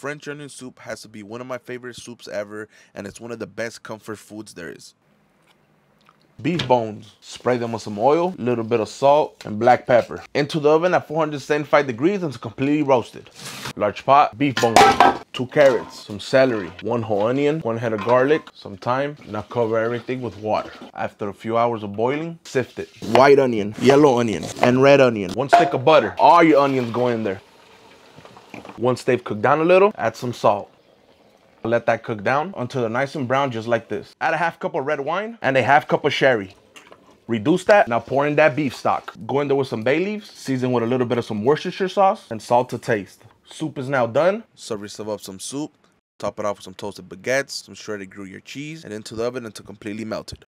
French onion soup has to be one of my favorite soups ever, and it's one of the best comfort foods there is. Beef bones. Spray them with some oil, a little bit of salt, and black pepper. Into the oven at 475 degrees until completely roasted. Large pot, beef bones. Two carrots, some celery, one whole onion, one head of garlic, some thyme. Now cover everything with water. After a few hours of boiling, sift it. White onion, yellow onion, and red onion. One stick of butter. All your onions go in there. Once they've cooked down a little, add some salt. Let that cook down until they're nice and brown, just like this. Add a half cup of red wine and a half cup of sherry. Reduce that, now pour in that beef stock. Go in there with some bay leaves, season with a little bit of some Worcestershire sauce, and salt to taste. Soup is now done. Serve yourself up some soup. Top it off with some toasted baguettes, some shredded Gruyere cheese, and into the oven until completely melted.